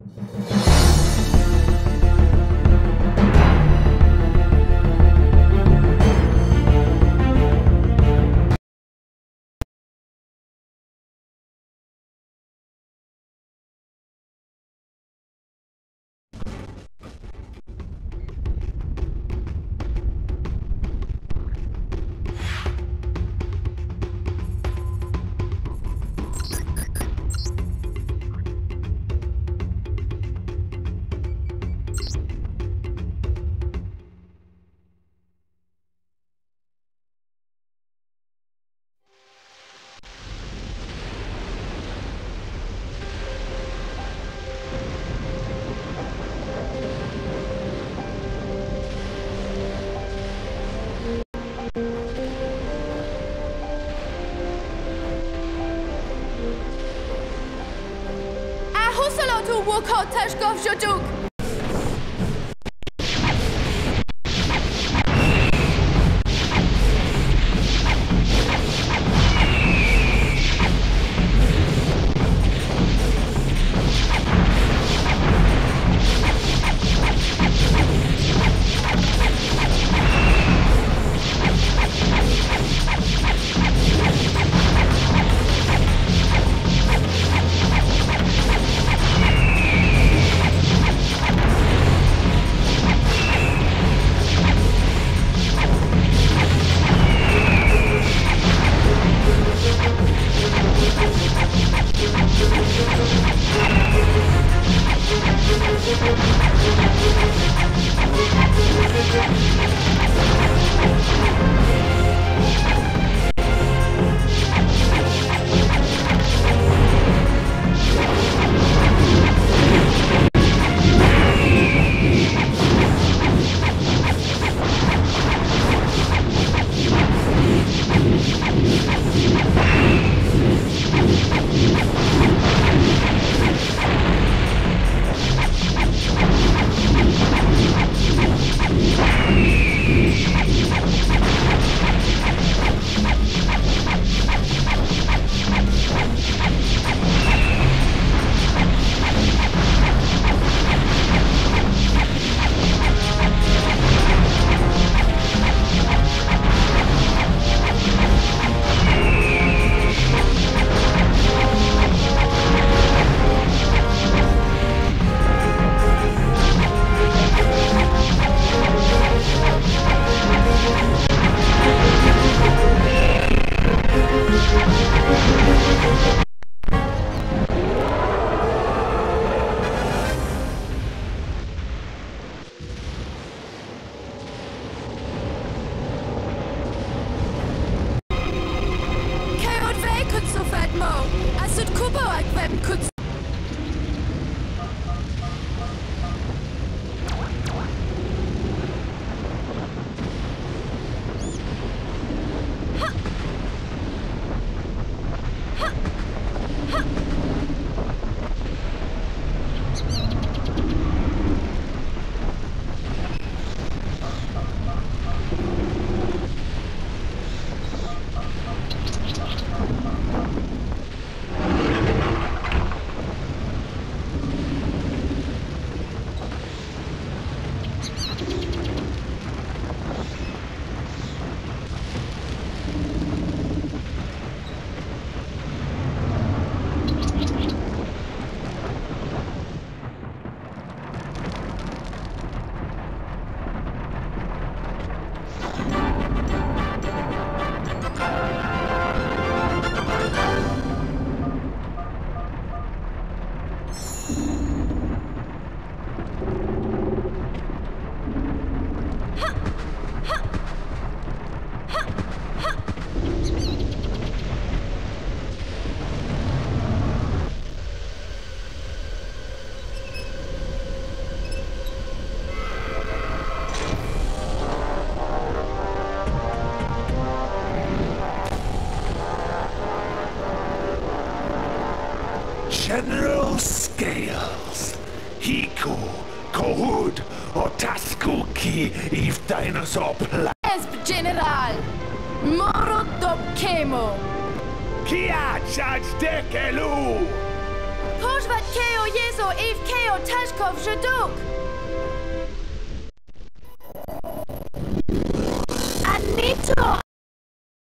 you Ahusalotu Wukot Tashkov Jojuk! Kubo Akwem Kuts... General Scales. Hiku, Kohud, Otaskuki, if dinosaur pla. Esp General! Moro Dob Kemo! Kia charge dekelu! Pożwać keo jezo i w keo taszko w żyduk! Anito!